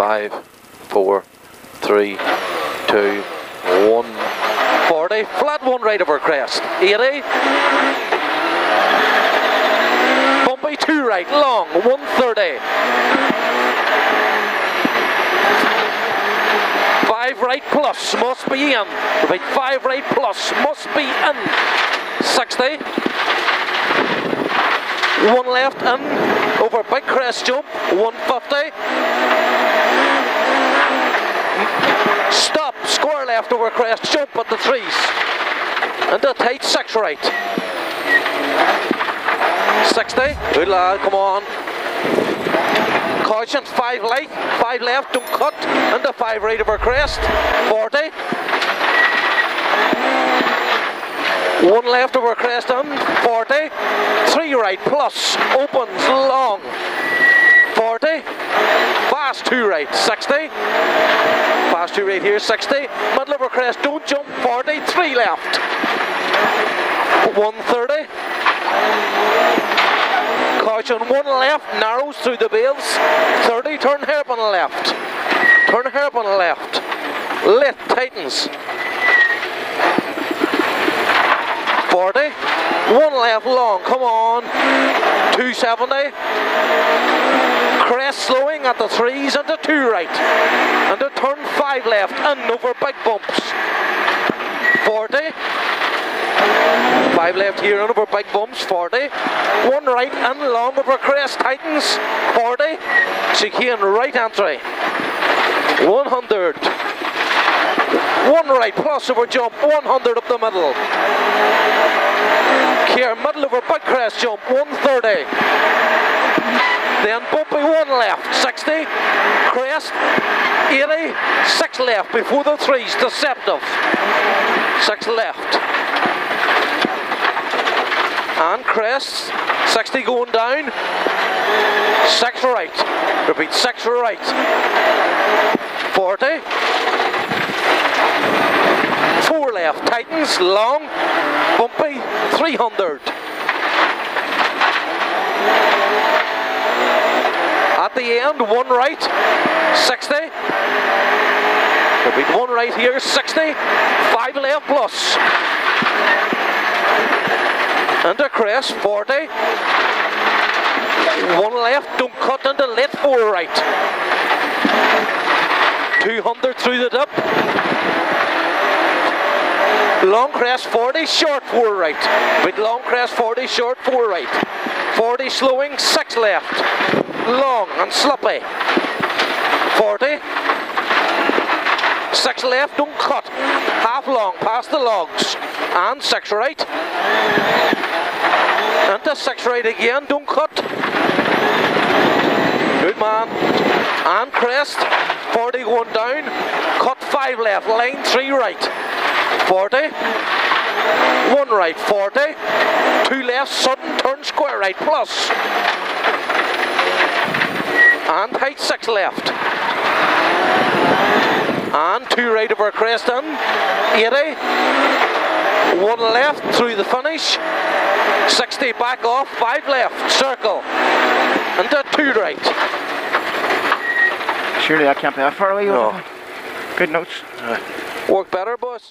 Five, four, three, two, one. 40. Flat one right over crest. 80. Bumpy two right. Long. 130. Five right plus must be in. Five right plus must be in. 60. One left in. Over big crest jump. 150. Stop, square left over crest, jump at the threes. And the tight six right. 60, good lad, come on. Caution, five light, five left, don't cut, and the five right over crest. 40. One left over Creston, 40. Three right plus, opens long. 40. Fast two right, 60. Fast two right here, 60. Middle over crest, don't jump, 40. Three left. 130. Caution, one left, narrows through the bales. 30, turn hairpin left. Turn hairpin left. Lit, tightens. 40. One left long, come on. 270. Crest slowing at the threes and the two right. And the turn five left and over big bumps. 40. Five left here and over big bumps, 40. One right and long over crest, tightens, 40. Chicane right entry. 100. One right plus over jump, 100 up the middle. Here, middle over big crest jump, 130. Then bumpy one left, 60. Crest, 80. Six left before the threes, deceptive. Six left. And crest, 60 going down. Six right. Repeat, six right. 40. Four tightens, long, bumpy, 300. At the end, one right, 60. Repeat, one right here, 60. Five left plus. A crest, 40. One left, don't cut into left, four right. 200 through the dip. Long crest 40, short 4 right. With long crest 40, short 4 right. 40 slowing, 6 left. Long and sloppy. 40. 6 left, don't cut. Half long, past the logs. And 6 right. Into 6 right again, don't cut. Good man. And crest. 40 going down. Cut 5 left, line 3 right. 40. One right, 40. Two left, sudden turn square right, plus. And height six left. And two right over crest in. 80. One left through the finish. 60 back off, five left, circle. And two right. Surely I can't be that far away. No. Good notes. Work better, boys.